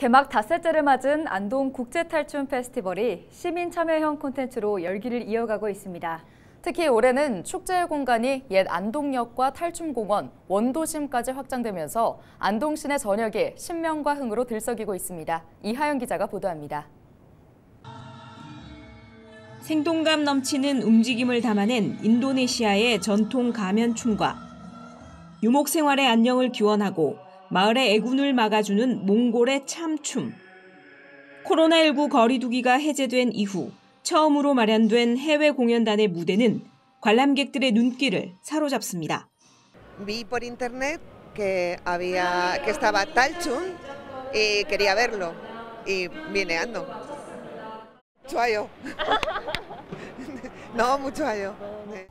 개막 닷새째를 맞은 안동 국제탈춤 페스티벌이 시민 참여형 콘텐츠로 열기를 이어가고 있습니다. 특히 올해는 축제의 공간이 옛 안동역과 탈춤공원, 원도심까지 확장되면서 안동 시내 전역에 신명과 흥으로 들썩이고 있습니다. 이하영 기자가 보도합니다. 생동감 넘치는 움직임을 담아낸 인도네시아의 전통 가면춤과 유목 생활의 안녕을 기원하고 마을의 애군을 막아주는 몽골의 참춤. 코로나19 거리두기가 해제된 이후 처음으로 마련된 해외 공연단의 무대는 관람객들의 눈길을 사로잡습니다. Vi por internet que había que estaba Talchum y quería verlo y vine ando. 좋아요. 너무 좋아요. 네.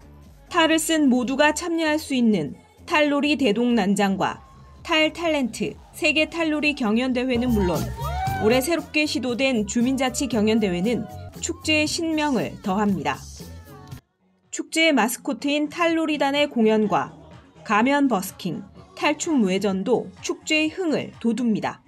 탈을 쓴 모두가 참여할 수 있는 탈놀이 대동난장과 탈 탤런트 세계 탈놀이 경연대회는 물론 올해 새롭게 시도된 주민자치 경연대회는 축제의 신명을 더합니다. 축제의 마스코트인 탈놀이단의 공연과 가면 버스킹, 탈춤 무회전도 축제의 흥을 돋웁니다.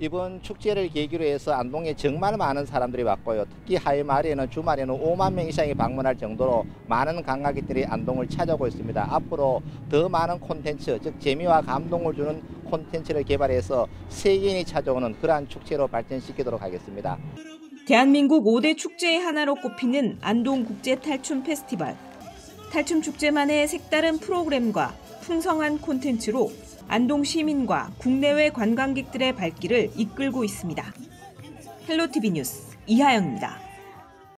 이번 축제를 계기로 해서 안동에 정말 많은 사람들이 왔고요. 특히 하이마을에는 주말에는 5만 명 이상이 방문할 정도로 많은 관광객들이 안동을 찾아오고 있습니다. 앞으로 더 많은 콘텐츠, 즉 재미와 감동을 주는 콘텐츠를 개발해서 세계인이 찾아오는 그러한 축제로 발전시키도록 하겠습니다. 대한민국 5대 축제의 하나로 꼽히는 안동 국제 탈춤 페스티벌. 탈춤 축제만의 색다른 프로그램과 풍성한 콘텐츠로 안동 시민과 국내외 관광객들의 발길을 이끌고 있습니다. 헬로티비 뉴스 이하영입니다.